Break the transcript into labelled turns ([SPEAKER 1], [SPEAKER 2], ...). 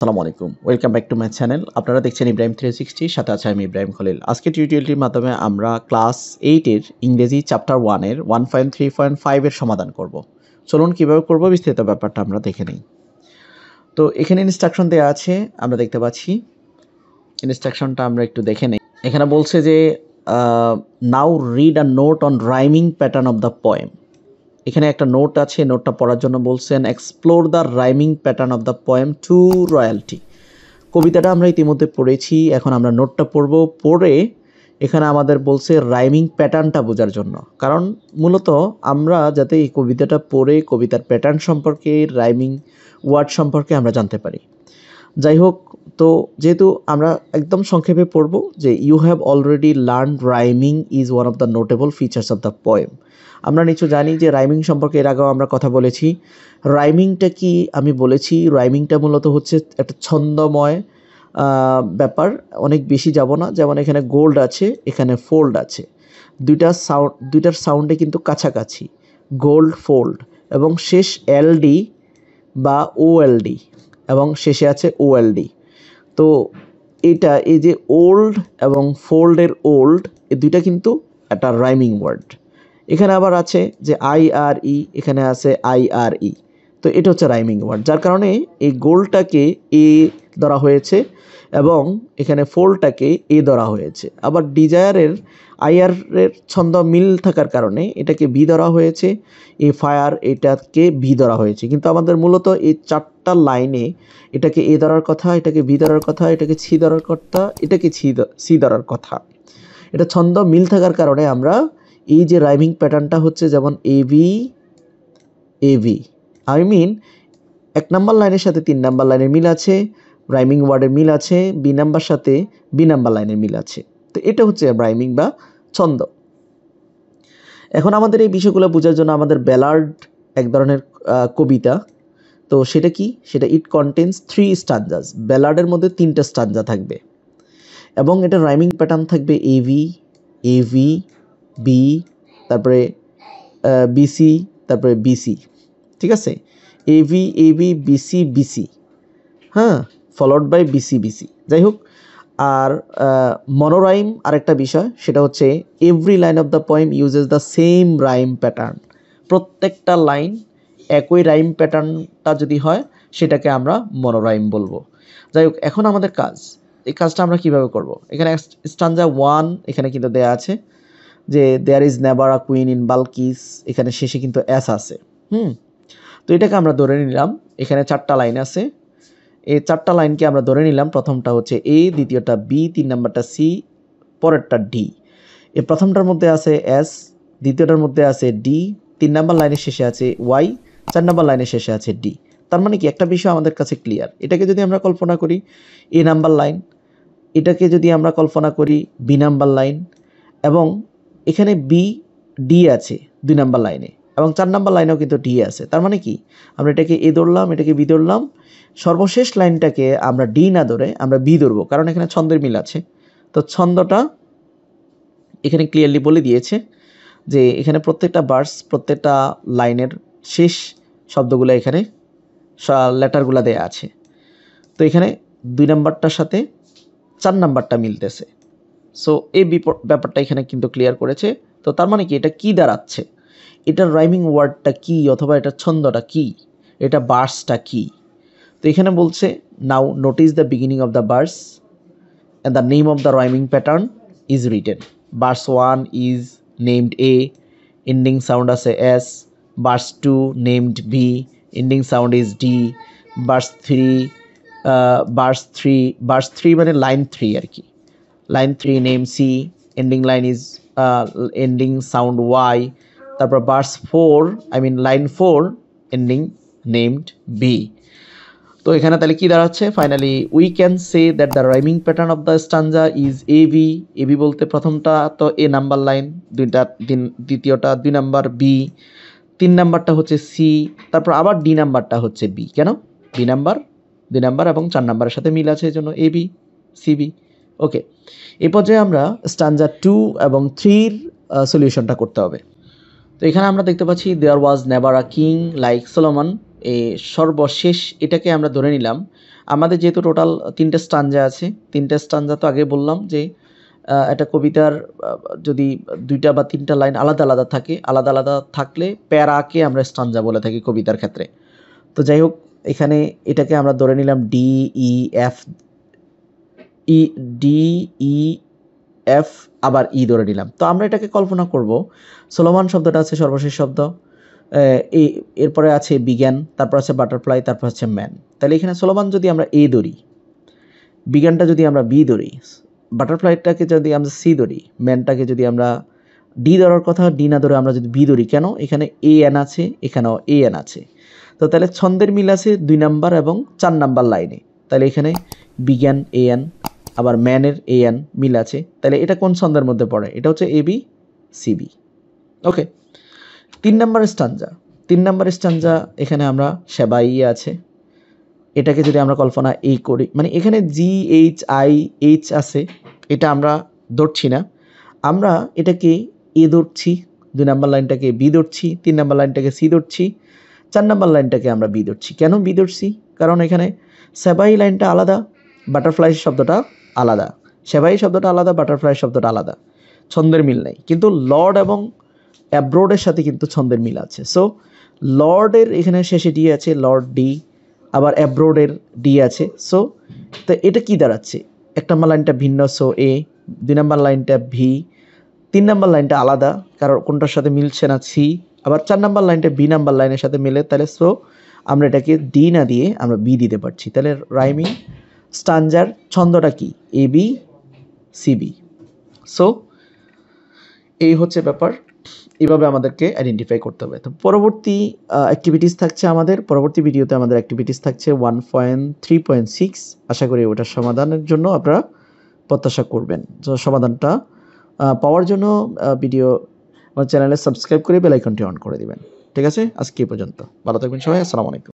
[SPEAKER 1] আসসালামু আলাইকুম। Welcome back to my channel আপনারা দেখছেন ইব্রাহিম থ্রি সিক্সটি সাথে আছে আমি ইব্রাহিম খলিল আজকে টিউটোরিয়ালটির মাধ্যমে আমরা ক্লাস এইটের ইংরেজি চ্যাপ্টার ওয়ানের ওয়ান পয়েন্ট থ্রি পয়েন্ট ফাইভের সমাধান করব। চলুন কীভাবে করব বিস্তারিত ব্যাপারটা আমরা দেখে নিই। তো এখানে ইনস্ট্রাকশন দেওয়া আছে, আমরা দেখতে পাচ্ছি। ইনস্ট্রাকশনটা আমরা একটু দেখে নিই। এখানে বলছে যে now read a note on rhyming pattern of the poem এখানে একটা নোট আছে নোটটা পড়ার জন্য বলছেন explore the rhyming pattern of the poem to royalty কবিতাটা আমরা ইতিমধ্যে পড়েছি, এখন আমরা নোটটা পড়ব। পড়ে এখানে আমাদের বলছে রাইমিং প্যাটার্নটা বোঝার জন্য। কারণ মূলত আমরা যাতে এই কবিতাটা পড়ে, কবিতার প্যাটার্ন সম্পর্কে রাইমিং ওয়ার্ড সম্পর্কে আমরা জানতে পারি। যাই হোক, তো যেহেতু আমরা একদম সংক্ষেপে পড়ব যে you have already learn rhyming is one of the notable features of the poem আমরা নিশ্চয় জানি যে রাইমিং সম্পর্কে এর আগেও আমরা কথা বলেছি। রাইমিংটা কি আমি বলেছি? রাইমিংটা মূলত হচ্ছে একটা ছন্দময় ব্যাপার। অনেক বেশি যাব না। যেমন এখানে গোল্ড আছে, এখানে ফোল্ড আছে। দুইটা সাউন্ড দুইটার সাউন্ডে কিন্তু কাছাকাছি। গোল্ড ফোল্ড এবং শেষ এলডি বা ওএলডি এবং শেষে আছে ওএলডি তো এটা, এই যে ওল্ড এবং ফোল্ডের ওল্ড এই দুইটা কিন্তু একটা রাইমিং ওয়ার্ড এখানে আবার আছে যে আই আর ই এখানে আছে আই আর ই তো এটা হচ্ছে রাইমিং ওয়ার্ড যার কারণে এই গোলটাকে এ ধরা হয়েছে এবং এখানে ফোলটাকে এ ধরা হয়েছে। আবার ডিজায়ারের আইয়ারের ছন্দ মিল থাকার কারণে এটাকে বি ধরা হয়েছে এ ফায়ার এটাকে বি ধরা হয়েছে। কিন্তু আমাদের মূলত এই চারটা লাইনে এটাকে এ ধরার কথা, এটাকে বি ধরার কথা, এটাকে ছি ধরার কথা, এটাকে ছি সি ধরার কথা। এটা ছন্দ মিল থাকার কারণে আমরা এই যে রাইমিং প্যাটার্নটা হচ্ছে যেমন A B A B I mean এক নাম্বার লাইনের সাথে তিন নাম্বার লাইনের মিল আছে রাইমিং ওয়ার্ডের মিল আছে বি নাম্বার সাথে বি নাম্বার লাইনের মিল আছে। তো এটা হচ্ছে রাইমিং বা ছন্দ। এখন আমাদের এই বিষয়গুলো বোঝার জন্য আমাদের ব্যালার্ড এক ধরনের কবিতা। তো সেটা কি? সেটা ইট কন্টেন্স থ্রি স্টানজাস ব্যালার্ডের মধ্যে তিনটা স্টানজা থাকবে। এবং এটা রাইমিং প্যাটার্ন থাকবে এভি এভি বি তারপরে বিসি তারপরে বিসি ঠিক আছে? এভি এবি বিসি বিসি হ্যাঁ? ফলোড বাই বিসি বিসি যাই হোক, আর মনোরাইম আরেকটা বিষয়, সেটা হচ্ছে every line of the poem uses the same rhyme pattern প্রত্যেকটা লাইন একই রাইম প্যাটার্নটা যদি হয়, সেটাকে আমরা মনোরাইম বলব। যাই হোক, এখন আমাদের কাজ। এই কাজটা আমরা কীভাবে করব? এখানে স্টানজা ওয়ান এখানে কিন্তু দেয়া আছে। যে there is never a queen in Balkis এখানে শেষে কিন্তু অ্যাস আছে। হুম? তো এটাকে আমরা ধরে নিলাম, এখানে চারটা লাইন আছে। এই চারটা লাইনকে আমরা ধরে নিলাম, প্রথমটা হচ্ছে এ দ্বিতীয়টা বি তিন নাম্বারটা সি পরেরটা ডি এই প্রথমটার মধ্যে আছে এস দ্বিতীয়টার মধ্যে আছে ডি তিন নাম্বার লাইনের শেষে আছে ওয়াই চার নাম্বার লাইনের শেষে আছে ডি তার মানে কি, একটা বিষয় আমাদের কাছে ক্লিয়ার এটাকে যদি আমরা কল্পনা করি এ নাম্বার লাইন এটাকে যদি আমরা কল্পনা করি বি নাম্বার লাইন এবং এখানে বি ডি আছে দুই নাম্বার লাইনে। এবং চার নাম্বার লাইনেও কিন্তু ডি আছে। তার মানে কি? আমরা এটাকে এ ধরলাম, এটাকে বি ধরলাম। সর্বশেষ লাইনটাকে আমরা ডি না ধরে আমরা বি ধরবো, কারণ এখানে ছন্দের মিল আছে। তো ছন্দটা এখানে ক্লিয়ারলি বলে দিয়েছে যে এখানে প্রত্যেকটা বার্স প্রত্যেকটা লাইনের শেষ শব্দগুলো এখানে লেটারগুলো দেয়া আছে। তো এখানে দুই নাম্বারটার সাথে চার নাম্বারটা মিলতেছে। সো এই ব্যাপারটা এখানে কিন্তু ক্লিয়ার করেছে। তো তার মানে কি? এটা কী দাঁড়াচ্ছে? এটার রাইমিং ওয়ার্ডটা কি অথবা এটার ছন্দটা কি? এটা বার্সটা কি? তো এখানে বলছে now notice the beginning of the verse and the name of the rhyming pattern is written verse one is named A ending sound আছে as verse two named B ending sound is D verse three verse three verse three মানে line three আর কি। Line three name C ending line is ending sound Y তারপর verse four I mean line four ending named B তো এখানে তাহলে কী দাঁড়াচ্ছে? Finally we can say that the rhyming pattern of the stanza is A B A B বলতে প্রথমটা, তো এ number line দুইটা দ্বিতীয়টা, দুই নাম্বার বি তিন নাম্বারটা হচ্ছে সি তারপর আবার ডি নাম্বারটা হচ্ছে বি কেন? বি নাম্বার দুই নাম্বার এবং চার নাম্বারের সাথে মিল আছে এই জন্য A B C B okay এই পর্যায়ে আমরা স্টানজা টু এবং থ্রির সলিউশনটা করতে হবে। তো এখানে আমরা দেখতে পাচ্ছি there was never a king like Solomon এই সর্বশেষ এটাকে আমরা ধরে নিলাম। আমাদের যেহেতু টোটাল তিনটে স্টাঞ্জা আছে, তিনটে স্টাঞ্জা তো আগে বললাম যে একটা কবিতার যদি দুইটা বা তিনটা লাইন আলাদা আলাদা থাকে, আলাদা আলাদা থাকলে প্যারাকে আমরা স্টাঞ্জা বলে থাকি কবিতার ক্ষেত্রে। তো যাই হোক, এখানে এটাকে আমরা ধরে নিলাম D E F E, D, E, F, আবার ই ধরে নিলাম। তো আমরা এটাকে কল্পনা করব। সোলোমান শব্দটা আছে সর্বশেষ শব্দ। এরপরে আছে বিজ্ঞান, তারপর আছে বাটারফ্লাই, তারপর হচ্ছে ম্যান। তাহলে এখানে সোলোমান যদি আমরা এ ধরি, বিজ্ঞানটা যদি আমরা বি ধরি, বাটারফ্লাইটাকে যদি আমরা সি ধরি, ম্যানটাকে যদি আমরা ডি ধরার কথা, ডি না ধরে আমরা যদি বি ধরি, কেন? এখানে এ এন আছে, এখানেও এ এন আছে। তো তাহলে ছন্দের মিল আছে দুই নাম্বার এবং চার নাম্বার লাইনে। তাহলে এখানে বিজ্ঞান, এ এন আবার ম্যানের এ এন মিল আছে। তাহলে এটা কোন ছন্দের মধ্যে পড়ে? এটা হচ্ছে A B C B okay তিন নাম্বার স্টাঞ্জা তিন নাম্বার স্টাঞ্জা এখানে আমরা সেবাই আছে। এটাকে যদি আমরা কল্পনা এই করি মানে এখানে জি এইচ আই এইচ আছে। এটা আমরা ধরছি না। আমরা এটাকে এ ধরছি, দুই নাম্বার লাইনটাকে বি ধরছি, তিন নাম্বার লাইনটাকে সি ধরছি, চার নাম্বার লাইনটাকে আমরা বি ধরছি। কেন বি ধরছি? কারণ এখানে সেবাই লাইনটা আলাদা, বাটারফ্লাই শব্দটা আলাদা। সেবাই শব্দটা আলাদা বাটারফ্লাই শব্দটা আলাদা। ছন্দের মিল নেই। কিন্তু লর্ড এবং অ্যাব্রোডের সাথে কিন্তু ছন্দের মিল আছে। সো লর্ডের এখানে শেষে ডি আছে লর্ড ডি আবার অ্যাব্রোডের ডি আছে। সো তো এটা কি দাঁড়াচ্ছে? এক নম্বর লাইনটা ভিন্ন সো এ দুই নম্বর লাইনটা ভি তিন নম্বর লাইনটা আলাদা। কারণ কোনটার সাথে মিলছে না সি আবার চার নম্বর লাইনটা বি নাম্বার লাইনের সাথে মিলে। তাহলে সো আমরা এটাকে ডি না দিয়ে আমরা বি দিতে পারছি। তাহলে রাইমিং স্টানজার ছন্দটা কি? A B C B so এই হচ্ছে ব্যাপার। এভাবে আমাদেরকে আইডেন্টিফাই করতে হবে। তো পরবর্তী অ্যাক্টিভিটিস থাকছে আমাদের। পরবর্তী ভিডিওতে আমাদের অ্যাক্টিভিটিস থাকছে one point three point six আশা করি ওটার সমাধানের জন্য আপনারা প্রত্যাশা করবেন। সমাধানটা পাওয়ার জন্য ভিডিও আমার চ্যানেলে সাবস্ক্রাইব করে বেল আইকনটি অন করে দিবেন। ঠিক আছে? আজকে এই পর্যন্ত। ভালো থাকবেন সবাই। আসসালামু আলাইকুম।